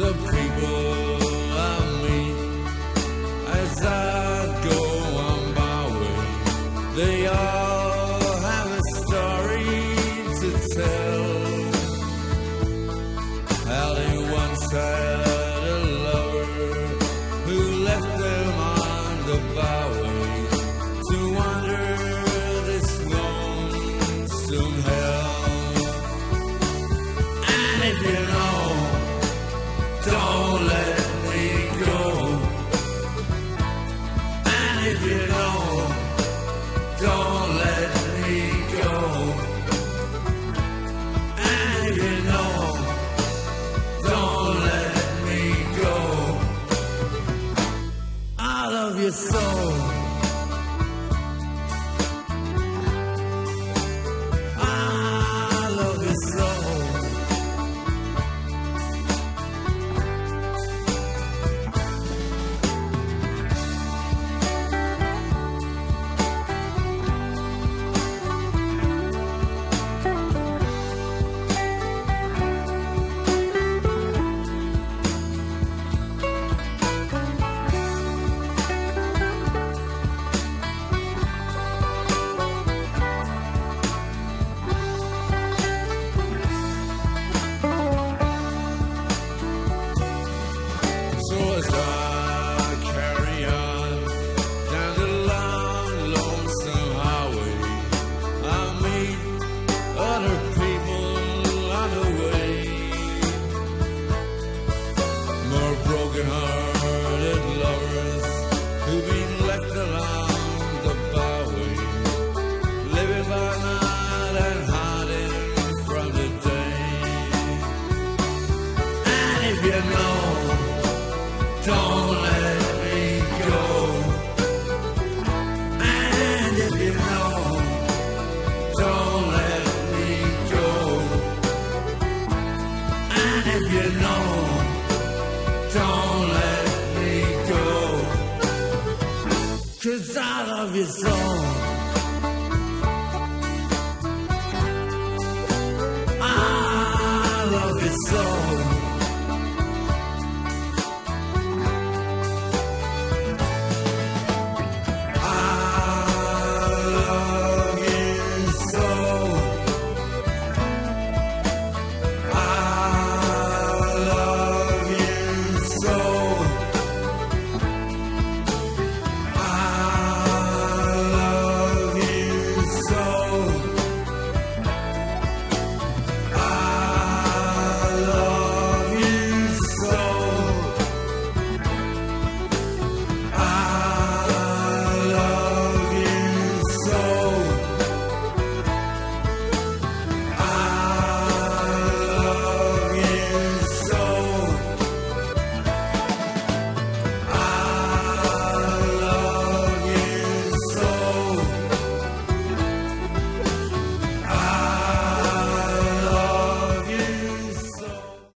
the people I meet as I go on my way. They all have a story to tell. They once had don't let you know. Don't let me go. And if you know, don't let me go. And if you know, don't let me go. Cause I love you so. I love you so.